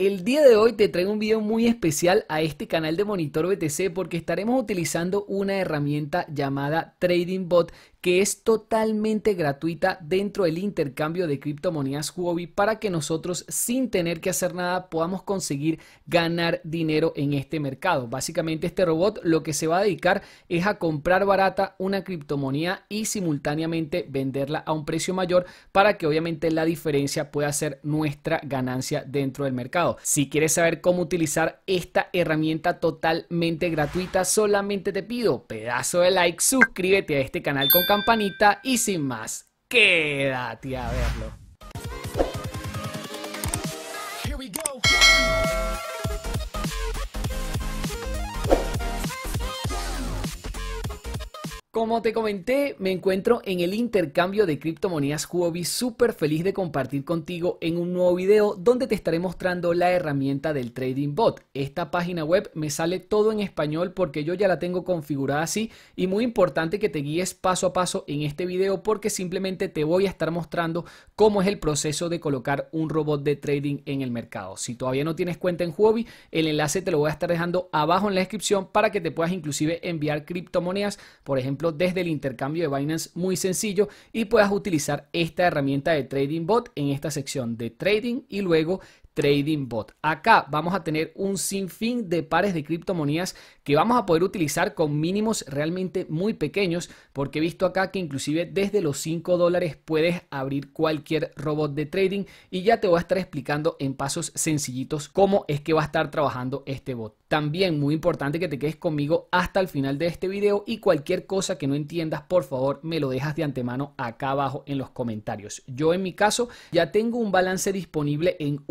El día de hoy te traigo un video muy especial a este canal de Monitor BTC porque estaremos utilizando una herramienta llamada Trading Bot que es totalmente gratuita dentro del intercambio de criptomonedas Huobi para que nosotros sin tener que hacer nada podamos conseguir ganar dinero en este mercado. Básicamente este robot lo que se va a dedicar es a comprar barata una criptomoneda y simultáneamente venderla a un precio mayor para que obviamente la diferencia pueda ser nuestra ganancia dentro del mercado. Si quieres saber cómo utilizar esta herramienta totalmente gratuita, solamente te pido pedazo de like, suscríbete a este canal con campanita y sin más, quédate a verlo. Como te comenté, me encuentro en el intercambio de criptomonedas Huobi, súper feliz de compartir contigo en un nuevo video donde te estaré mostrando la herramienta del Trading Bot. Esta página web me sale todo en español porque yo ya la tengo configurada así y muy importante que te guíes paso a paso en este video porque simplemente te voy a estar mostrando cómo es el proceso de colocar un robot de trading en el mercado. Si todavía no tienes cuenta en Huobi, el enlace te lo voy a estar dejando abajo en la descripción para que te puedas inclusive enviar criptomonedas, por ejemplo, desde el intercambio de Binance muy sencillo y puedas utilizar esta herramienta de Trading Bot en esta sección de Trading y luego Trading Bot. Acá vamos a tener un sinfín de pares de criptomonedas que vamos a poder utilizar con mínimos realmente muy pequeños porque he visto acá que inclusive desde los 5 dólares puedes abrir cualquier robot de trading y ya te voy a estar explicando en pasos sencillitos cómo es que va a estar trabajando este bot. También muy importante que te quedes conmigo hasta el final de este video y cualquier cosa que no entiendas por favor me lo dejas de antemano acá abajo en los comentarios. Yo en mi caso ya tengo un balance disponible en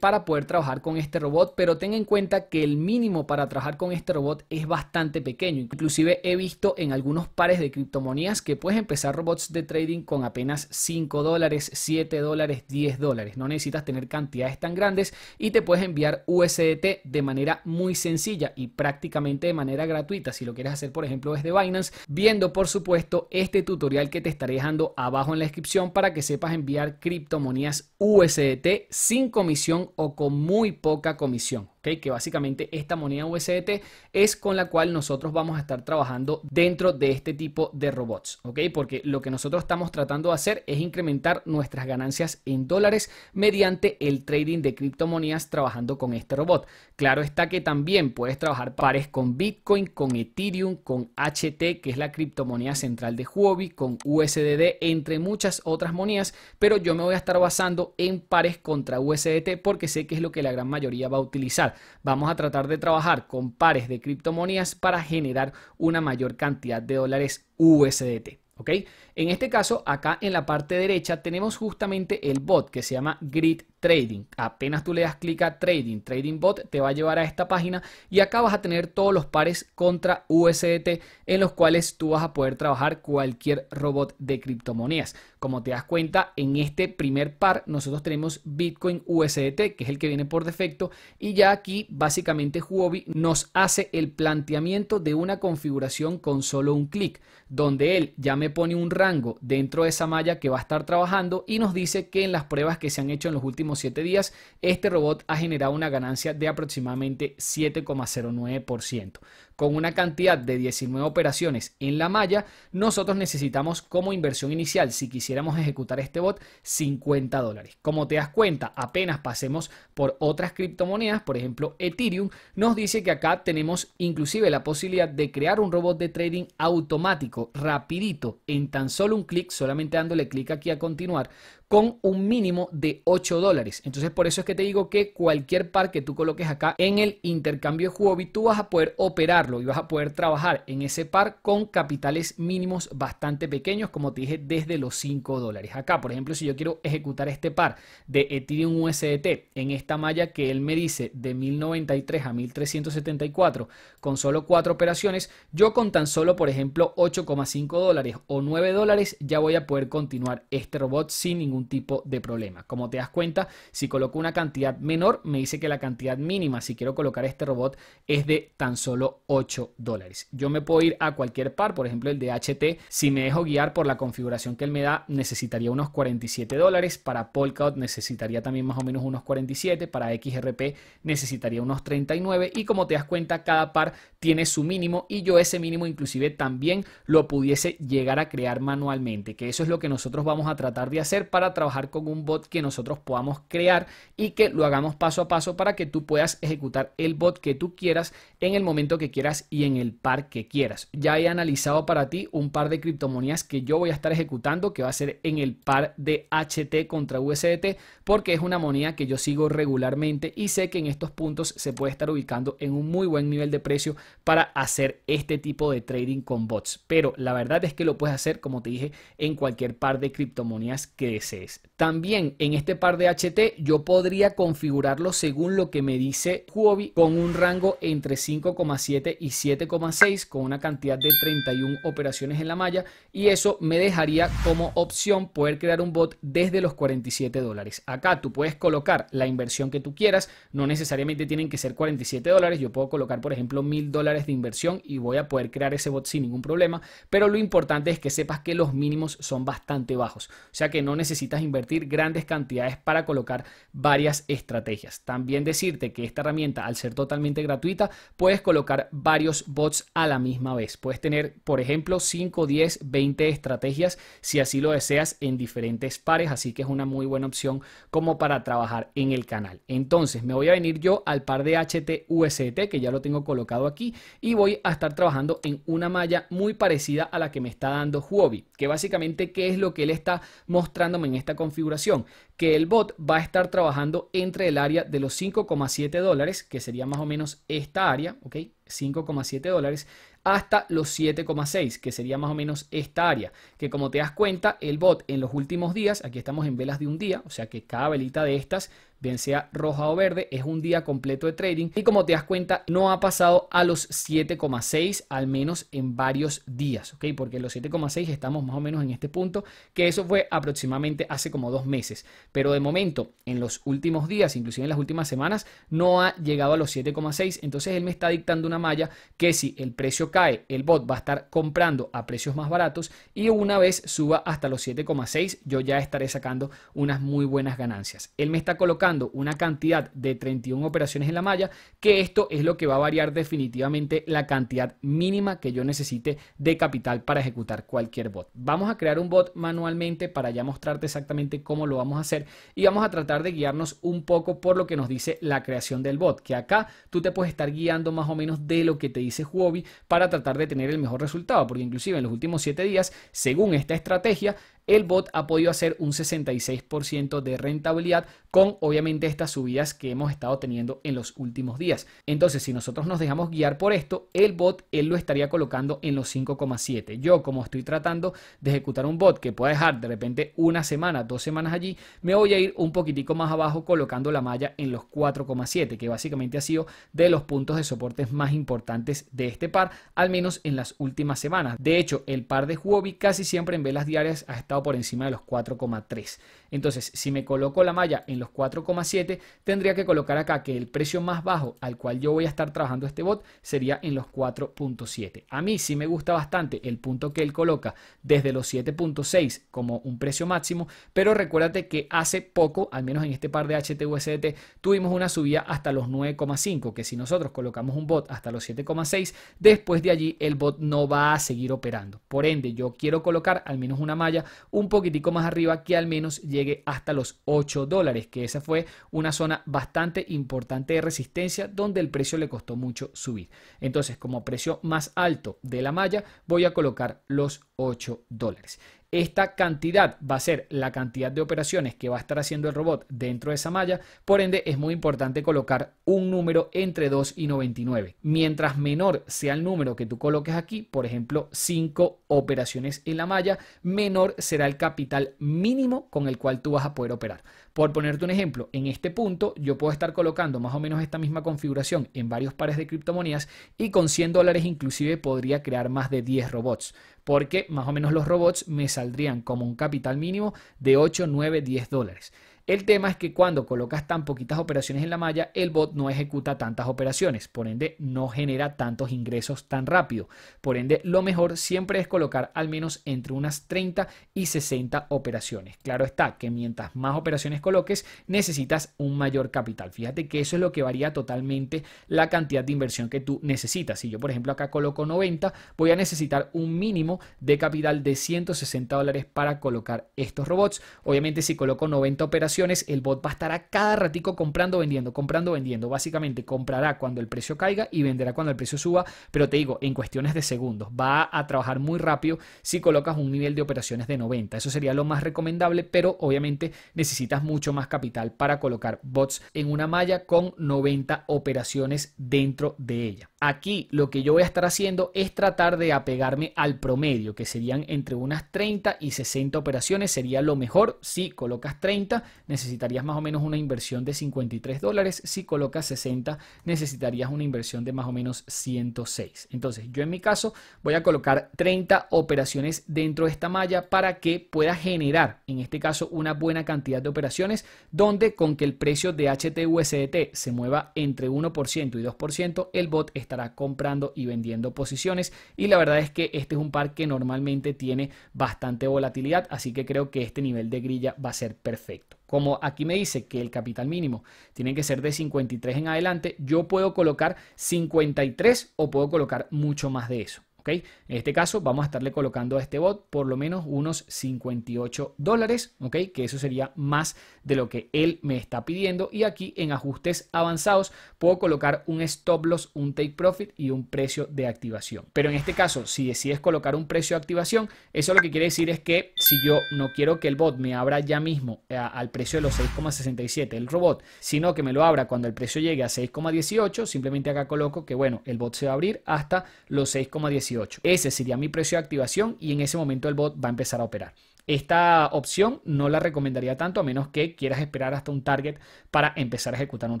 Para poder trabajar con este robot pero ten en cuenta que el mínimo para trabajar con este robot es bastante pequeño. Inclusive he visto en algunos pares de criptomonedas que puedes empezar robots de trading con apenas 5 dólares, 7 dólares, 10 dólares. No necesitas tener cantidades tan grandes y te puedes enviar USDT de manera muy sencilla y prácticamente de manera gratuita si lo quieres hacer por ejemplo desde Binance, viendo por supuesto este tutorial que te estaré dejando abajo en la descripción para que sepas enviar criptomonedas USDT sin comisión o con muy poca comisión que básicamente esta moneda USDT es con la cual nosotros vamos a estar trabajando dentro de este tipo de robots, ¿ok? porque lo que nosotros estamos tratando de hacer es incrementar nuestras ganancias en dólares mediante el trading de criptomonedas trabajando con este robot. Claro está que también puedes trabajar pares con Bitcoin, con Ethereum, con HT, que es la criptomoneda central de Huobi, con USDD, entre muchas otras monedas, pero yo me voy a estar basando en pares contra USDT porque sé que es lo que la gran mayoría va a utilizar. Vamos a tratar de trabajar con pares de criptomonedas para generar una mayor cantidad de dólares USDT. ¿ok? En este caso, acá en la parte derecha tenemos justamente el bot que se llama Grid Trading. Apenas tú le das clic a Trading, Trading Bot te va a llevar a esta página y acá vas a tener todos los pares contra USDT en los cuales tú vas a poder trabajar cualquier robot de criptomonedas. Como te das cuenta, en este primer par nosotros tenemos Bitcoin USDT, que es el que viene por defecto, y ya aquí básicamente Huobi nos hace el planteamiento de una configuración con solo un clic, donde él ya me pone un rango dentro de esa malla que va a estar trabajando y nos dice que en las pruebas que se han hecho en los últimos 7 días, este robot ha generado una ganancia de aproximadamente 7,09%. Con una cantidad de 19 operaciones en la malla, nosotros necesitamos como inversión inicial, si quisiéramos ejecutar este bot, 50 dólares. Como te das cuenta, apenas pasemos por otras criptomonedas, por ejemplo Ethereum, nos dice que acá tenemos inclusive la posibilidad de crear un robot de trading automático, rapidito, en tan solo un clic, solamente dándole clic aquí a continuar, con un mínimo de 8 dólares. Entonces por eso es que te digo que cualquier par que tú coloques acá en el intercambio Huobi, tú vas a poder operarlo y vas a poder trabajar en ese par con capitales mínimos bastante pequeños, como te dije, desde los 5 dólares. Acá, por ejemplo, si yo quiero ejecutar este par de Ethereum USDT en esta malla que él me dice de 1093 a 1374 con solo 4 operaciones, yo con tan solo, por ejemplo, 8,5 dólares o 9 dólares ya voy a poder continuar este robot sin ningún tipo de problema. Como te das cuenta, si coloco una cantidad menor, me dice que la cantidad mínima, si quiero colocar este robot, es de tan solo 8 dólares. Yo me puedo ir a cualquier par, por ejemplo el de HT, si me dejo guiar por la configuración que él me da, necesitaría unos 47 dólares, para Polkadot necesitaría también más o menos unos 47, para XRP necesitaría unos 39 y como te das cuenta cada par tiene su mínimo y yo ese mínimo inclusive también lo pudiese llegar a crear manualmente, que eso es lo que nosotros vamos a tratar de hacer para trabajar con un bot que nosotros podamos crear y que lo hagamos paso a paso para que tú puedas ejecutar el bot que tú quieras en el momento que quieras y en el par que quieras. Ya he analizado para ti un par de criptomonedas que yo voy a estar ejecutando que va a ser en el par de HT contra USDT porque es una moneda que yo sigo regularmente y sé que en estos puntos se puede estar ubicando en un muy buen nivel de precio para hacer este tipo de trading con bots. Pero la verdad es que lo puedes hacer, como te dije, en cualquier par de criptomonedas que desees. También en este par de HT yo podría configurarlo según lo que me dice Huobi con un rango entre 5,7 y 7,6 con una cantidad de 31 operaciones en la malla y eso me dejaría como opción poder crear un bot desde los 47 dólares. Acá tú puedes colocar la inversión que tú quieras, no necesariamente tienen que ser 47 dólares, yo puedo colocar por ejemplo mil dólares de inversión y voy a poder crear ese bot sin ningún problema, pero lo importante es que sepas que los mínimos son bastante bajos, o sea que no necesitas invertir grandes cantidades para colocar varias estrategias. También decirte que esta herramienta al ser totalmente gratuita puedes colocar varios bots a la misma vez, puedes tener por ejemplo 5, 10, 20 estrategias si así lo deseas en diferentes pares, así que es una muy buena opción como para trabajar en el canal. Entonces me voy a venir yo al par de HT USDT que ya lo tengo colocado aquí y voy a estar trabajando en una malla muy parecida a la que me está dando Huobi, que básicamente qué es lo que él está mostrándome en esta configuración, que el bot va a estar trabajando entre el área de los 5,7 dólares, que sería más o menos esta área, ¿ok? 5,7 dólares hasta los 7,6, que sería más o menos esta área, que como te das cuenta, el bot en los últimos días, aquí estamos en velas de un día, o sea que cada velita de estas bien sea roja o verde, es un día completo de trading. Y como te das cuenta no ha pasado a los 7,6 al menos en varios días, ¿ok? Porque los 7,6 estamos más o menos en este punto, que eso fue aproximadamente hace como dos meses, pero de momento en los últimos días, inclusive en las últimas semanas, no ha llegado a los 7,6, entonces él me está dictando una malla que si el precio cae, el bot va a estar comprando a precios más baratos y una vez suba hasta los 7,6, yo ya estaré sacando unas muy buenas ganancias. Él me está colocando una cantidad de 31 operaciones en la malla, que esto es lo que va a variar definitivamente la cantidad mínima que yo necesite de capital para ejecutar cualquier bot. Vamos a crear un bot manualmente para ya mostrarte exactamente cómo lo vamos a hacer y vamos a tratar de guiarnos un poco por lo que nos dice la creación del bot, que acá tú te puedes estar guiando más o menos de lo que te dice Huobi para tratar de tener el mejor resultado, porque inclusive en los últimos 7 días, según esta estrategia, el bot ha podido hacer un 66% de rentabilidad con obviamente estas subidas que hemos estado teniendo en los últimos días. Entonces, si nosotros nos dejamos guiar por esto, el bot él lo estaría colocando en los 5,7. Yo como estoy tratando de ejecutar un bot que pueda dejar de repente una semana, dos semanas allí, me voy a ir un poquitico más abajo colocando la malla en los 4,7, que básicamente ha sido de los puntos de soportes más importantes de este par, al menos en las últimas semanas. De hecho, el par de Huobi casi siempre en velas diarias ha por encima de los 4,3. Entonces, si me coloco la malla en los 4,7, tendría que colocar acá que el precio más bajo al cual yo voy a estar trabajando este bot sería en los 4.7. A mí sí me gusta bastante el punto que él coloca desde los 7.6 como un precio máximo, pero recuérdate que hace poco, al menos en este par de HTUSDT, tuvimos una subida hasta los 9,5, que si nosotros colocamos un bot hasta los 7,6, después de allí el bot no va a seguir operando. Por ende, yo quiero colocar al menos una malla un poquitico más arriba que al menos llegue hasta los 8 dólares, que esa fue una zona bastante importante de resistencia donde el precio le costó mucho subir. Entonces, como precio más alto de la malla, voy a colocar los 8 dólares. Esta cantidad va a ser la cantidad de operaciones que va a estar haciendo el robot dentro de esa malla, por ende es muy importante colocar un número entre 2 y 99. Mientras menor sea el número que tú coloques aquí, por ejemplo 5 operaciones en la malla, menor será el capital mínimo con el cual tú vas a poder operar. Por ponerte un ejemplo, en este punto yo puedo estar colocando más o menos esta misma configuración en varios pares de criptomonedas y con 100 dólares inclusive podría crear más de 10 robots, porque más o menos los robots me saldrían como un capital mínimo de 8, 9, 10 dólares. El tema es que cuando colocas tan poquitas operaciones en la malla, el bot no ejecuta tantas operaciones, por ende no genera tantos ingresos tan rápido. Por ende, lo mejor siempre es colocar al menos entre unas 30 y 60 operaciones. Claro está que mientras más operaciones coloques, necesitas un mayor capital. Fíjate que eso es lo que varía totalmente la cantidad de inversión que tú necesitas. Si yo, por ejemplo, acá coloco 90, voy a necesitar un mínimo de capital de 160 dólares para colocar estos robots. Obviamente, si coloco 90 operaciones, el bot va a estar a cada ratico comprando, vendiendo, comprando, vendiendo. Básicamente comprará cuando el precio caiga y venderá cuando el precio suba, pero te digo, en cuestiones de segundos. Va a trabajar muy rápido si colocas un nivel de operaciones de 90. Eso sería lo más recomendable, pero obviamente necesitas mucho más capital para colocar bots en una malla con 90 operaciones dentro de ella. Aquí lo que yo voy a estar haciendo es tratar de apegarme al promedio, que serían entre unas 30 y 60 operaciones. Sería lo mejor si colocas 30, necesitarías más o menos una inversión de 53 dólares. Si colocas 60, necesitarías una inversión de más o menos 106. Entonces, yo en mi caso voy a colocar 30 operaciones dentro de esta malla para que pueda generar, en este caso, una buena cantidad de operaciones, donde con que el precio de HTUSDT se mueva entre 1% y 2%, el bot estará comprando y vendiendo posiciones. Y la verdad es que este es un par que normalmente tiene bastante volatilidad, así que creo que este nivel de grilla va a ser perfecto. Como aquí me dice que el capital mínimo tiene que ser de 53 en adelante, yo puedo colocar 53 o puedo colocar mucho más de eso. En este caso vamos a estarle colocando a este bot por lo menos unos 58 dólares. Que eso sería más de lo que él me está pidiendo. Y aquí en ajustes avanzados puedo colocar un stop loss, un take profit y un precio de activación. Pero en este caso, si decides colocar un precio de activación, eso lo que quiere decir es que si yo no quiero que el bot me abra ya mismo eh, al precio de los 6,67 el robot, sino que me lo abra cuando el precio llegue a 6,18, simplemente acá coloco que bueno, el bot se va a abrir hasta los 6,18 ese sería mi precio de activación y en ese momento el bot va a empezar a operar. Esta opción no la recomendaría tanto a menos que quieras esperar hasta un target para empezar a ejecutar un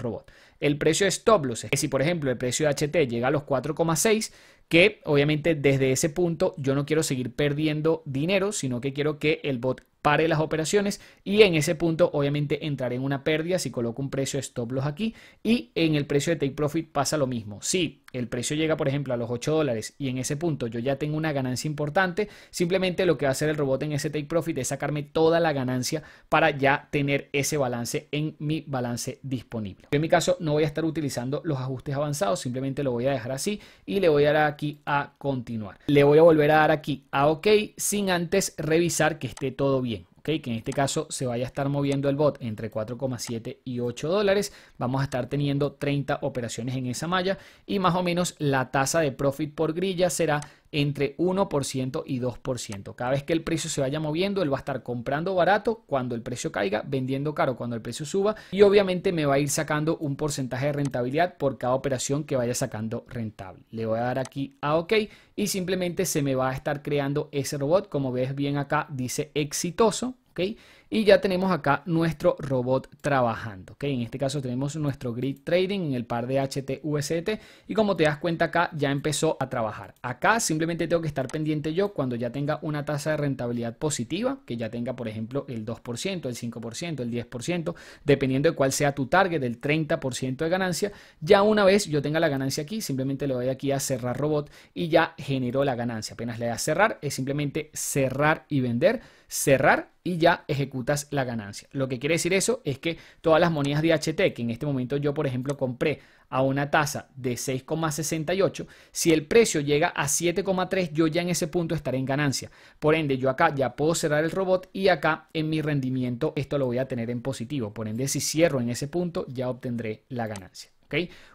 robot. El precio de stop loss es que si por ejemplo el precio de HT llega a los 4,6, que obviamente desde ese punto yo no quiero seguir perdiendo dinero, sino que quiero que el bot pare las operaciones y en ese punto obviamente entraré en una pérdida si coloco un precio de stop loss aquí y en el precio de take profit pasa lo mismo. Si el precio llega por ejemplo a los 8 dólares y en ese punto yo ya tengo una ganancia importante, simplemente lo que va a hacer el robot en ese take profit es sacarme toda la ganancia para ya tener ese balance en mi balance disponible. en mi caso no voy a estar utilizando los ajustes avanzados, simplemente lo voy a dejar así y le voy a dar aquí a continuar. Le voy a volver a dar aquí a OK sin antes revisar que esté todo bien que en este caso se vaya a estar moviendo el bot entre 4,7 y 8 dólares. Vamos a estar teniendo 30 operaciones en esa malla y más o menos la tasa de profit por grilla será entre 1% y 2%. Cada vez que el precio se vaya moviendo, él va a estar comprando barato cuando el precio caiga, vendiendo caro cuando el precio suba y obviamente me va a ir sacando un porcentaje de rentabilidad por cada operación que vaya sacando rentable. Le voy a dar aquí a OK y simplemente se me va a estar creando ese robot. Como ves bien acá dice exitoso. ¿ok? Y ya tenemos acá nuestro robot trabajando. En este caso tenemos nuestro grid trading en el par de HT y como te das cuenta acá ya empezó a trabajar. Acá simplemente tengo que estar pendiente yo cuando ya tenga una tasa de rentabilidad positiva, que ya tenga por ejemplo el 2%, el 5%, el 10%, dependiendo de cuál sea tu target, del 30% de ganancia. Ya una vez yo tenga la ganancia aquí, simplemente le doy aquí a cerrar robot y ya generó la ganancia. Apenas le da a cerrar, es simplemente cerrar y vender cerrar y ya la ganancia. Lo que quiere decir eso es que todas las monedas de HT, que en este momento yo, por ejemplo, compré a una tasa de 6,68, si el precio llega a 7,3, yo ya en ese punto estaré en ganancia. Por ende, yo acá ya puedo cerrar el robot y acá en mi rendimiento esto lo voy a tener en positivo. Por ende, si cierro en ese punto, ya obtendré la ganancia.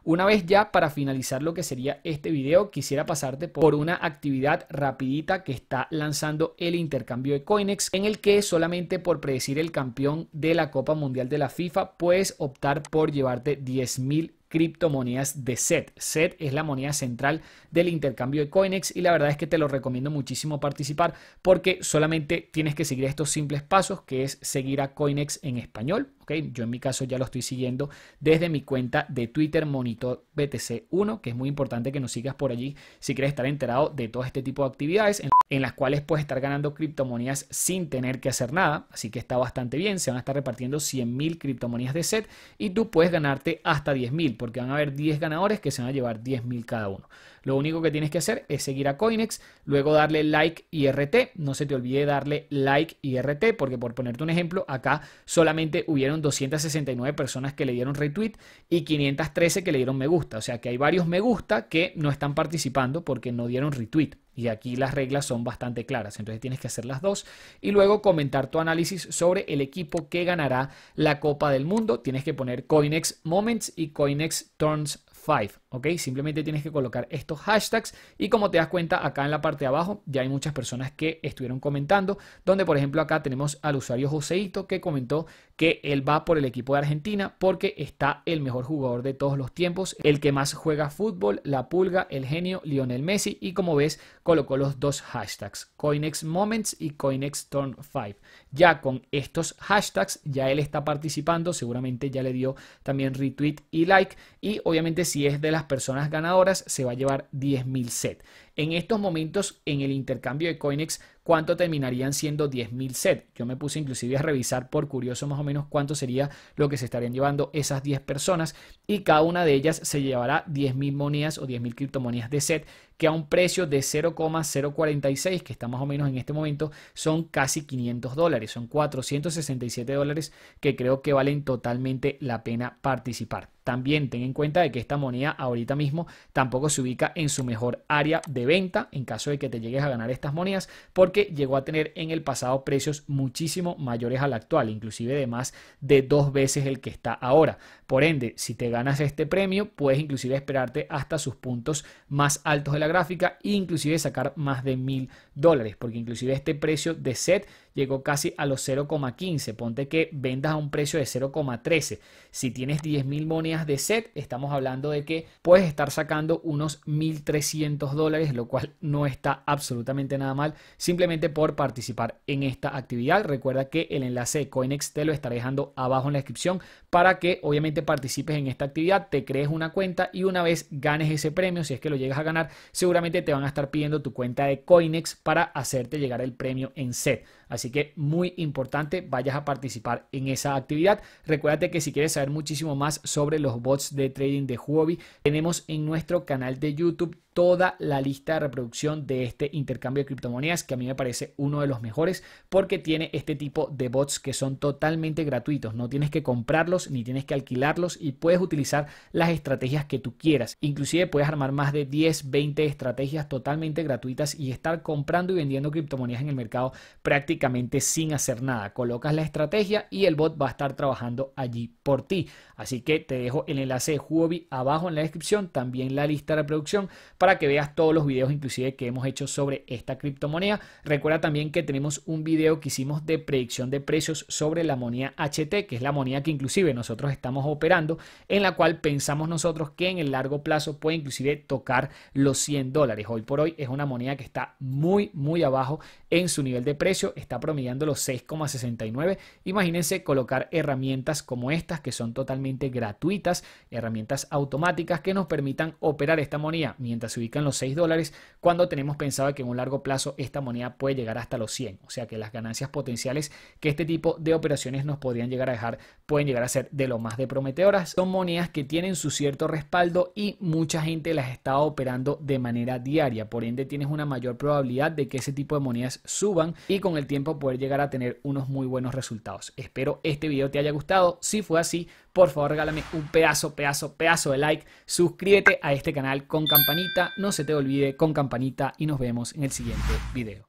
Una vez ya para finalizar lo que sería este video, quisiera pasarte por una actividad rapidita que está lanzando el intercambio de Coinex, en el que solamente por predecir el campeón de la Copa Mundial de la FIFA puedes optar por llevarte 10.000 criptomonedas de SET. SET es la moneda central del intercambio de Coinex y la verdad es que te lo recomiendo muchísimo participar porque solamente tienes que seguir estos simples pasos que es seguir a Coinex en español. ¿okay? Yo en mi caso ya lo estoy siguiendo desde mi cuenta de Twitter Monitor BTC1 que es muy importante que nos sigas por allí si quieres estar enterado de todo este tipo de actividades. En las cuales puedes estar ganando criptomonedas sin tener que hacer nada, así que está bastante bien, se van a estar repartiendo 100.000 criptomonedas de set y tú puedes ganarte hasta 10.000 porque van a haber 10 ganadores que se van a llevar 10.000 cada uno. Lo único que tienes que hacer es seguir a Coinex, luego darle like y RT, no se te olvide darle like y RT porque por ponerte un ejemplo, acá solamente hubieron 269 personas que le dieron retweet y 513 que le dieron me gusta, o sea que hay varios me gusta que no están participando porque no dieron retweet. Y aquí las reglas son bastante claras, entonces tienes que hacer las dos y luego comentar tu análisis sobre el equipo que ganará la Copa del Mundo. Tienes que poner Coinex Moments y Coinex Turns 5, ¿ok? Simplemente tienes que colocar estos hashtags y como te das cuenta acá en la parte de abajo ya hay muchas personas que estuvieron comentando, donde por ejemplo acá tenemos al usuario Joseito que comentó que él va por el equipo de Argentina porque está el mejor jugador de todos los tiempos, el que más juega fútbol, la pulga, el genio Lionel Messi y como ves colocó los dos hashtags, Coinex Moments y Coinex Turn 5. Ya con estos hashtags ya él está participando, seguramente ya le dio también retweet y like y obviamente si es de las personas ganadoras se va a llevar 10.000 set. En estos momentos en el intercambio de Coinex cuánto terminarían siendo 10.000 set. Yo me puse inclusive a revisar por curioso más o menos cuánto sería lo que se estarían llevando esas 10 personas y cada una de ellas se llevará 10.000 monedas o 10.000 criptomonedas de set que a un precio de 0,046 que está más o menos en este momento son casi 500 dólares, son 467 dólares que creo que valen totalmente la pena participar. También ten en cuenta de que esta moneda ahorita mismo tampoco se ubica en su mejor área de venta en caso de que te llegues a ganar estas monedas porque llegó a tener en el pasado precios muchísimo mayores al actual, inclusive de más de dos veces el que está ahora. Por ende, si te ganas este premio, puedes inclusive esperarte hasta sus puntos más altos de la gráfica e inclusive sacar más de mil dólares, porque inclusive este precio de set llegó casi a los 0,15. Ponte que vendas a un precio de 0,13. Si tienes 10.000 monedas de set, estamos hablando de que puedes estar sacando unos 1.300 dólares, lo cual no está absolutamente nada mal, simplemente por participar en esta actividad. Recuerda que el enlace de Coinex te lo estaré dejando abajo en la descripción para que obviamente participes en esta actividad, te crees una cuenta y una vez ganes ese premio, si es que lo llegas a ganar, seguramente te van a estar pidiendo tu cuenta de Coinex para hacerte llegar el premio en set. Así que muy importante, vayas a participar en esa actividad. Recuérdate que si quieres saber muchísimo más sobre los bots de trading de Huobi, tenemos en nuestro canal de YouTube toda la lista de reproducción de este intercambio de criptomonedas que a mí me parece uno de los mejores porque tiene este tipo de bots que son totalmente gratuitos, no tienes que comprarlos ni tienes que alquilarlos y puedes utilizar las estrategias que tú quieras. Inclusive puedes armar más de 10, 20 estrategias totalmente gratuitas y estar comprando y vendiendo criptomonedas en el mercado prácticamente sin hacer nada. Colocas la estrategia y el bot va a estar trabajando allí por ti. Así que te dejo el enlace de Huobi abajo en la descripción, también la lista de reproducción para que veas todos los videos inclusive que hemos hecho sobre esta criptomoneda. Recuerda también que tenemos un video que hicimos de predicción de precios sobre la moneda HT, que es la moneda que inclusive nosotros estamos operando, en la cual pensamos nosotros que en el largo plazo puede inclusive tocar los 100 dólares. Hoy por hoy es una moneda que está muy, muy abajo en su nivel de precio, está promediando los 6,69. Imagínense colocar herramientas como estas que son totalmente gratuitas, herramientas automáticas que nos permitan operar esta moneda mientras se ubican los 6 dólares cuando tenemos pensado que en un largo plazo esta moneda puede llegar hasta los 100. O sea que las ganancias potenciales que este tipo de operaciones nos podrían llegar a dejar pueden llegar a ser de lo más de prometedoras. Son monedas que tienen su cierto respaldo y mucha gente las está operando de manera diaria. Por ende tienes una mayor probabilidad de que ese tipo de monedas suban y con el tiempo poder llegar a tener unos muy buenos resultados. Espero este video te haya gustado. Si fue así, por favor regálame un pedazo, pedazo, pedazo de like. Suscríbete a este canal con campanita. No se te olvide con campanita y nos vemos en el siguiente video.